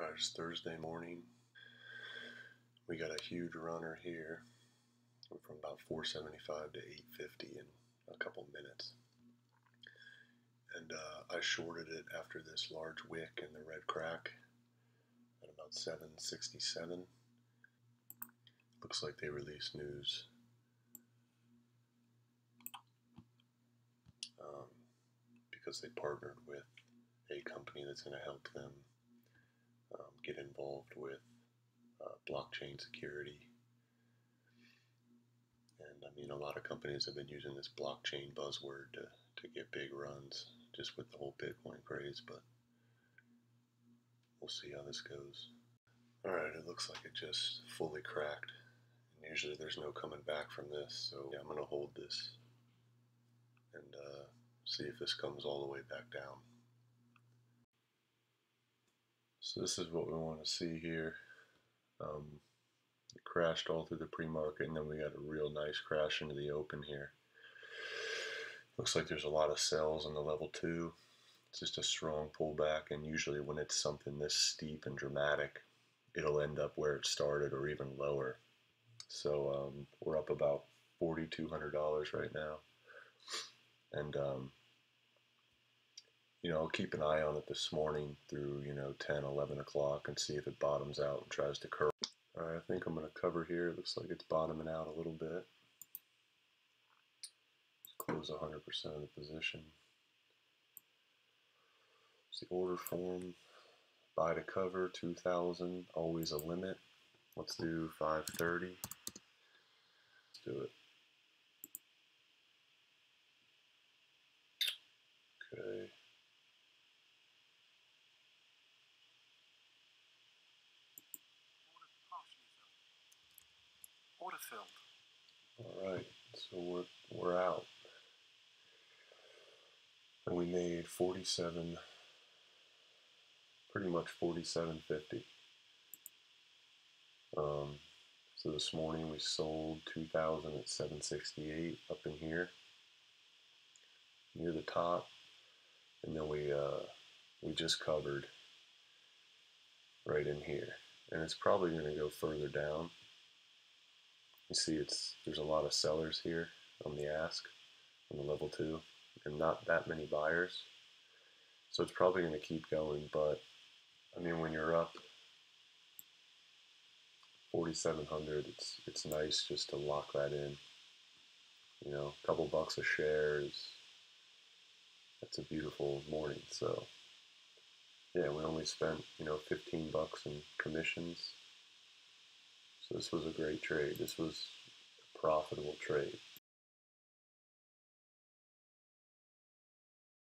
Alright, it's Thursday morning. We got a huge runner here from about 475 to 850 in a couple minutes. And uh, I shorted it after this large wick and the red crack at about 767. Looks like they released news. Um, because they partnered with a company that's going to help them um, get involved with uh, blockchain security. And I mean, a lot of companies have been using this blockchain buzzword to, to get big runs just with the whole Bitcoin craze, but we'll see how this goes. Alright, it looks like it just fully cracked. And usually there's no coming back from this, so yeah, I'm going to hold this and uh, see if this comes all the way back down. So this is what we want to see here. Um, it crashed all through the pre-market and then we got a real nice crash into the open here. Looks like there's a lot of sells on the level 2. It's just a strong pullback and usually when it's something this steep and dramatic it'll end up where it started or even lower. So um, we're up about $4,200 right now. And um, you know, I'll keep an eye on it this morning through, you know, 10, 11 o'clock and see if it bottoms out and tries to curl. All right, I think I'm going to cover here. It looks like it's bottoming out a little bit. Close 100% of the position. It's the order form. Buy to cover, 2,000. Always a limit. Let's do 530. Let's do it. Order filled. All right, so we're we're out, and we made forty-seven, pretty much forty-seven fifty. Um, so this morning we sold two thousand at seven sixty-eight up in here, near the top, and then we uh, we just covered right in here, and it's probably going to go further down. You see, it's there's a lot of sellers here on the ask on the level two, and not that many buyers. So it's probably going to keep going. But I mean, when you're up 4,700, it's it's nice just to lock that in. You know, a couple bucks a share is that's a beautiful morning. So yeah, we only spent you know 15 bucks in commissions this was a great trade. This was a profitable trade.